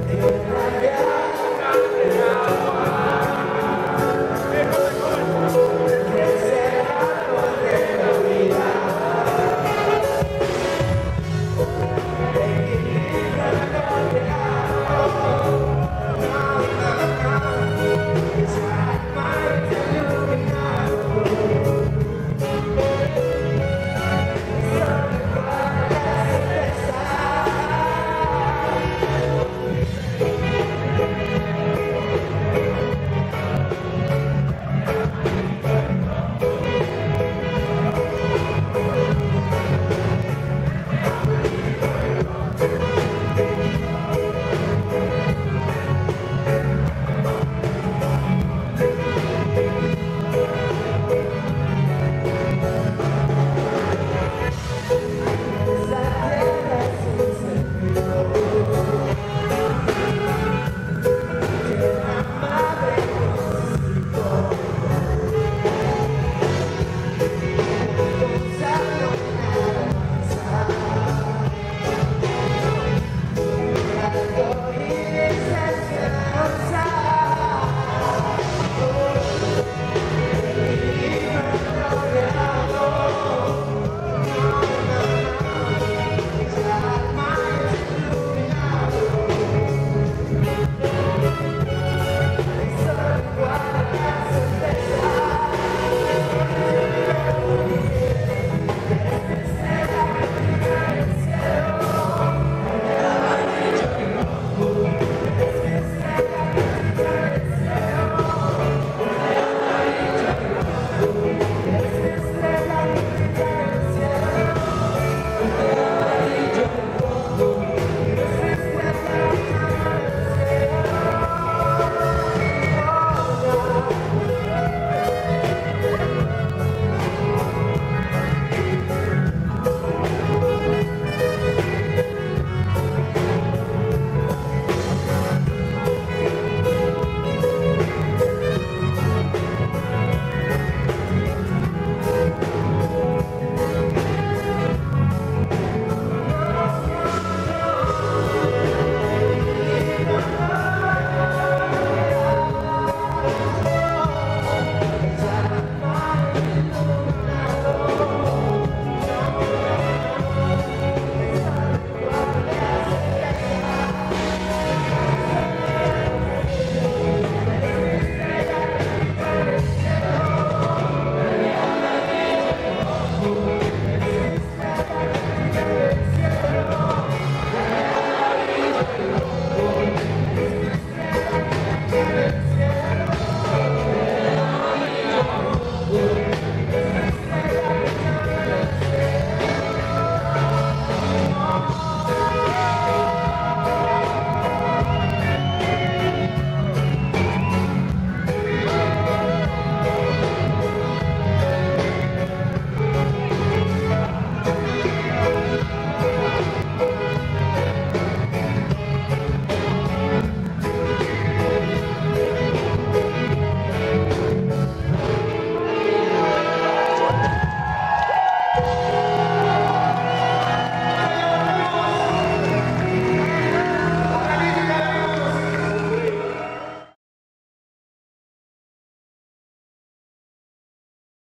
Deus.